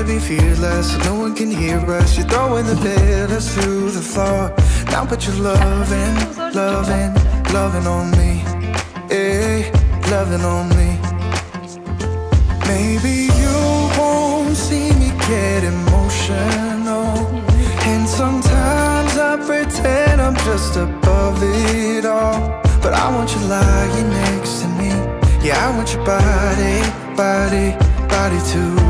to be fearless. So no one can hear us. You're throwing the pillars through the floor. Now put your loving, loving, loving on me. Eh, loving on me. Maybe you won't see me get emotional. And sometimes I pretend I'm just above it all. But I want you lying next to me. Yeah, I want your body, body, body too yeah,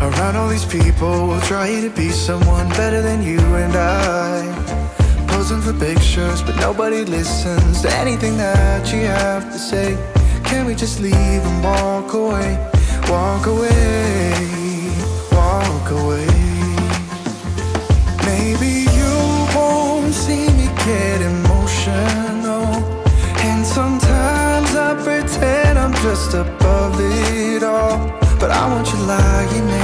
Around all these people, we'll try to be someone better than you and I. Posing for pictures, but nobody listens to anything that you have to say. Can we just leave and walk away? Walk away, walk away. Maybe you won't see me get emotional. And sometimes I pretend I'm just above it all. But I want you lying me.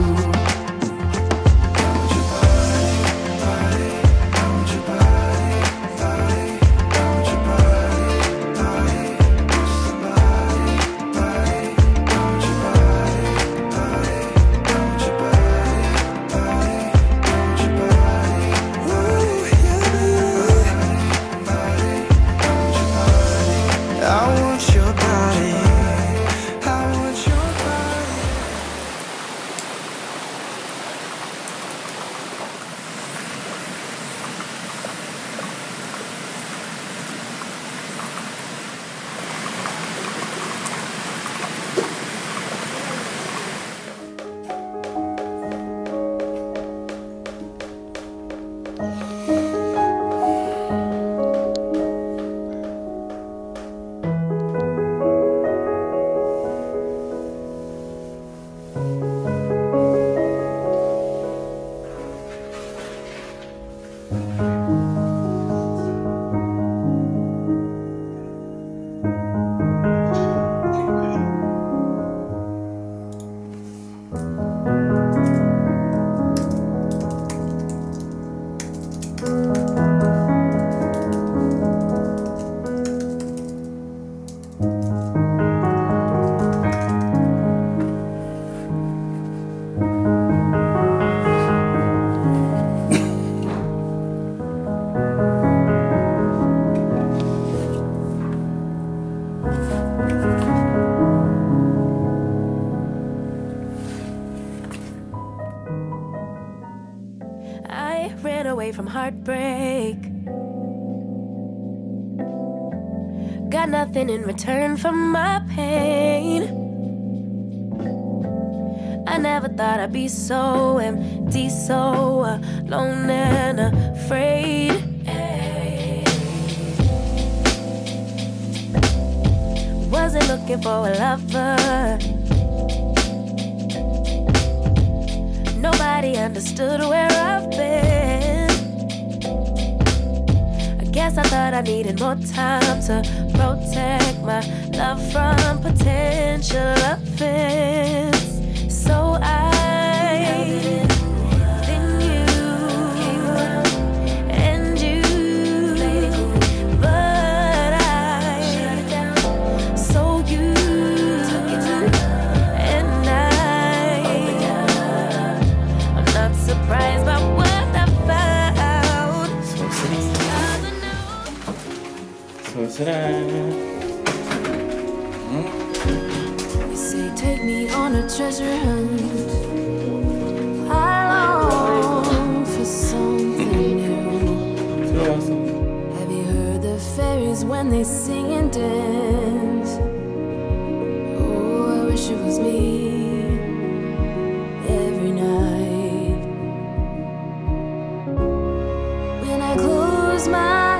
I ran away from heartbreak. Got nothing in return for my pain. I never thought I'd be so empty, so alone and afraid. Wasn't looking for a lover. nobody understood where I've been. Yes, I thought I needed more time to protect my love from potential offense. they sing and dance. Oh, I wish it was me every night. When I close my